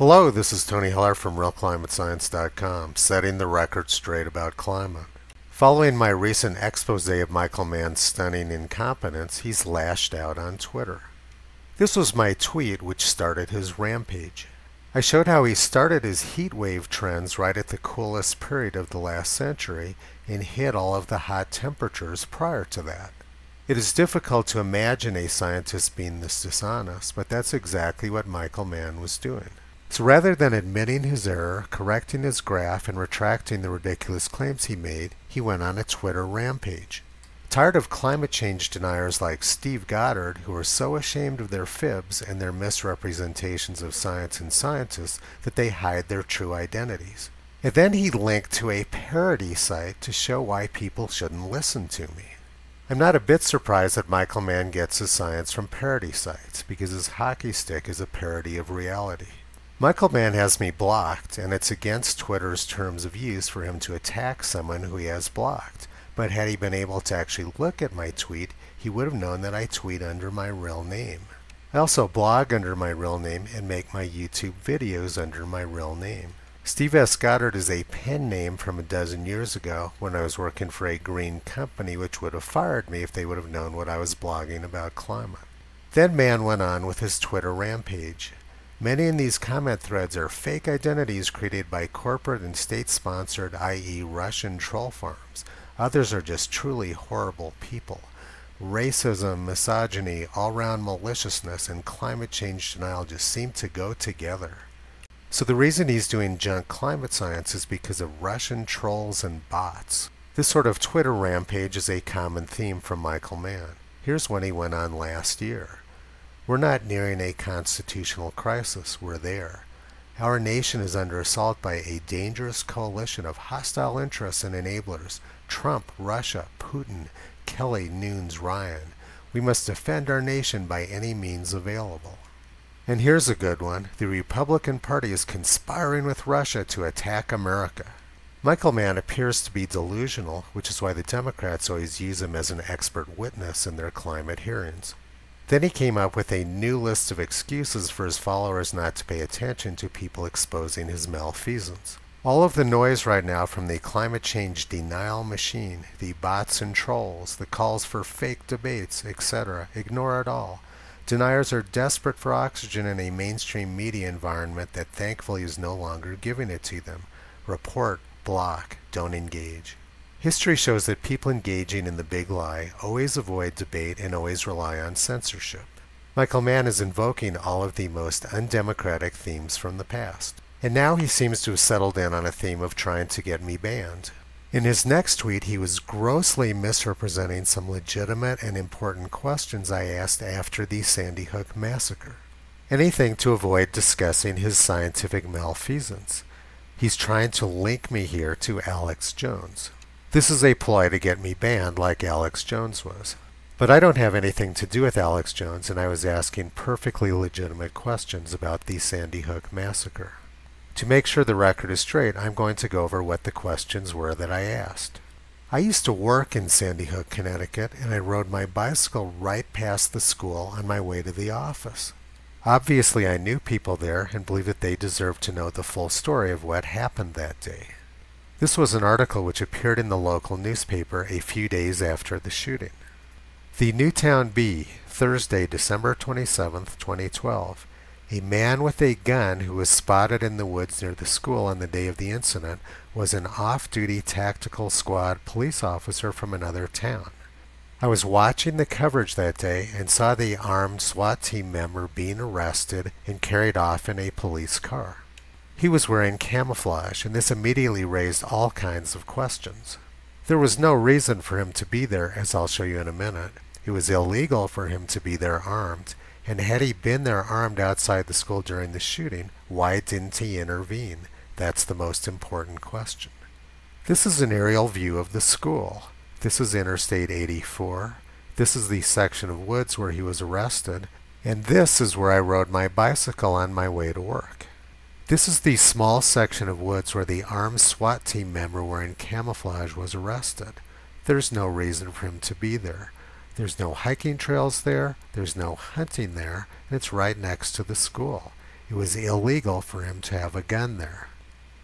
Hello, this is Tony Heller from RealClimateScience.com, setting the record straight about climate. Following my recent expose of Michael Mann's stunning incompetence, he's lashed out on Twitter. This was my tweet which started his rampage. I showed how he started his heat wave trends right at the coolest period of the last century and hit all of the hot temperatures prior to that. It is difficult to imagine a scientist being this dishonest, but that's exactly what Michael Mann was doing. So rather than admitting his error, correcting his graph, and retracting the ridiculous claims he made, he went on a Twitter rampage. Tired of climate change deniers like Steve Goddard, who are so ashamed of their fibs and their misrepresentations of science and scientists that they hide their true identities. And then he linked to a parody site to show why people shouldn't listen to me. I'm not a bit surprised that Michael Mann gets his science from parody sites, because his hockey stick is a parody of reality. Michael Mann has me blocked, and it's against Twitter's terms of use for him to attack someone who he has blocked. But had he been able to actually look at my tweet, he would have known that I tweet under my real name. I also blog under my real name and make my YouTube videos under my real name. Steve S. Goddard is a pen name from a dozen years ago when I was working for a green company which would have fired me if they would have known what I was blogging about climate. Then Mann went on with his Twitter rampage. Many in these comment threads are fake identities created by corporate and state-sponsored, i.e. Russian troll farms. Others are just truly horrible people. Racism, misogyny, all-round maliciousness, and climate change denial just seem to go together. So the reason he's doing junk climate science is because of Russian trolls and bots. This sort of Twitter rampage is a common theme from Michael Mann. Here's one he went on last year. We're not nearing a constitutional crisis. We're there. Our nation is under assault by a dangerous coalition of hostile interests and enablers Trump, Russia, Putin, Kelly, Nunes, Ryan. We must defend our nation by any means available. And here's a good one. The Republican Party is conspiring with Russia to attack America. Michael Mann appears to be delusional, which is why the Democrats always use him as an expert witness in their climate hearings. Then he came up with a new list of excuses for his followers not to pay attention to people exposing his malfeasance. All of the noise right now from the climate change denial machine, the bots and trolls, the calls for fake debates, etc., ignore it all. Deniers are desperate for oxygen in a mainstream media environment that thankfully is no longer giving it to them. Report, block, don't engage. History shows that people engaging in the big lie always avoid debate and always rely on censorship. Michael Mann is invoking all of the most undemocratic themes from the past. And now he seems to have settled in on a theme of trying to get me banned. In his next tweet, he was grossly misrepresenting some legitimate and important questions I asked after the Sandy Hook massacre. Anything to avoid discussing his scientific malfeasance. He's trying to link me here to Alex Jones. This is a ploy to get me banned like Alex Jones was. But I don't have anything to do with Alex Jones, and I was asking perfectly legitimate questions about the Sandy Hook massacre. To make sure the record is straight, I'm going to go over what the questions were that I asked. I used to work in Sandy Hook, Connecticut, and I rode my bicycle right past the school on my way to the office. Obviously, I knew people there and believed that they deserved to know the full story of what happened that day. This was an article which appeared in the local newspaper a few days after the shooting. The Newtown Bee, Thursday, December 27, 2012. A man with a gun who was spotted in the woods near the school on the day of the incident was an off-duty tactical squad police officer from another town. I was watching the coverage that day and saw the armed SWAT team member being arrested and carried off in a police car. He was wearing camouflage, and this immediately raised all kinds of questions. There was no reason for him to be there, as I'll show you in a minute. It was illegal for him to be there armed, and had he been there armed outside the school during the shooting, why didn't he intervene? That's the most important question. This is an aerial view of the school. This is Interstate 84. This is the section of woods where he was arrested, and this is where I rode my bicycle on my way to work. This is the small section of woods where the armed SWAT team member wearing camouflage was arrested. There's no reason for him to be there. There's no hiking trails there, there's no hunting there, and it's right next to the school. it was illegal for him to have a gun there.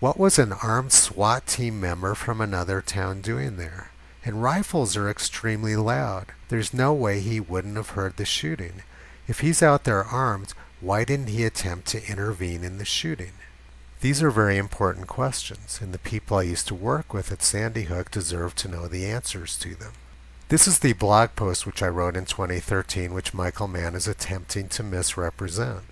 What was an armed SWAT team member from another town doing there? And rifles are extremely loud. There's no way he wouldn't have heard the shooting. If he's out there armed, why didn't he attempt to intervene in the shooting? These are very important questions, and the people I used to work with at Sandy Hook deserve to know the answers to them. This is the blog post which I wrote in 2013, which Michael Mann is attempting to misrepresent.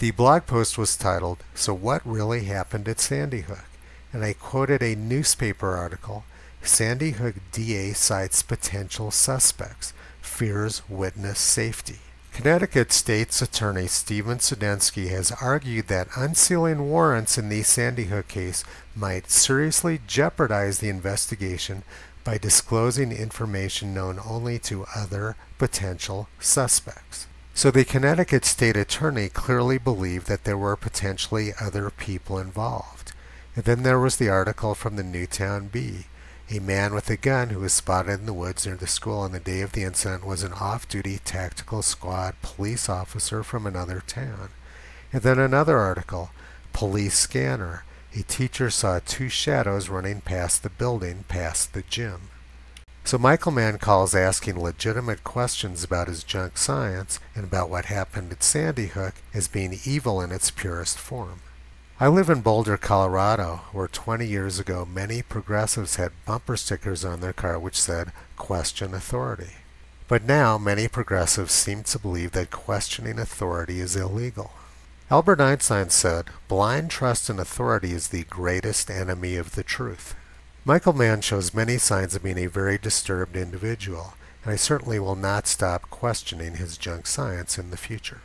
The blog post was titled, So What Really Happened at Sandy Hook? And I quoted a newspaper article Sandy Hook DA cites potential suspects, fears witness safety. Connecticut State's Attorney Stephen Sedensky has argued that unsealing warrants in the Sandy Hook case might seriously jeopardize the investigation by disclosing information known only to other potential suspects. So the Connecticut State Attorney clearly believed that there were potentially other people involved. And then there was the article from the Newtown Bee. A man with a gun who was spotted in the woods near the school on the day of the incident was an off-duty tactical squad police officer from another town. And then another article, Police Scanner. A teacher saw two shadows running past the building, past the gym. So Michael Mann calls asking legitimate questions about his junk science and about what happened at Sandy Hook as being evil in its purest form. I live in Boulder, Colorado, where 20 years ago many progressives had bumper stickers on their car which said, Question Authority. But now many progressives seem to believe that questioning authority is illegal. Albert Einstein said, Blind trust in authority is the greatest enemy of the truth. Michael Mann shows many signs of being a very disturbed individual, and I certainly will not stop questioning his junk science in the future.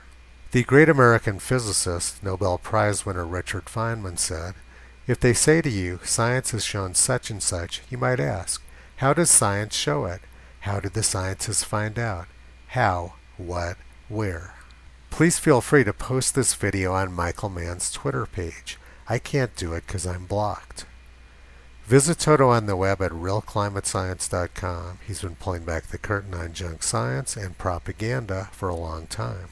The great American physicist, Nobel Prize winner Richard Feynman said, If they say to you, science has shown such and such, you might ask, How does science show it? How did the scientists find out? How, what, where? Please feel free to post this video on Michael Mann's Twitter page. I can't do it because I'm blocked. Visit Toto on the web at realclimatescience.com. He's been pulling back the curtain on junk science and propaganda for a long time.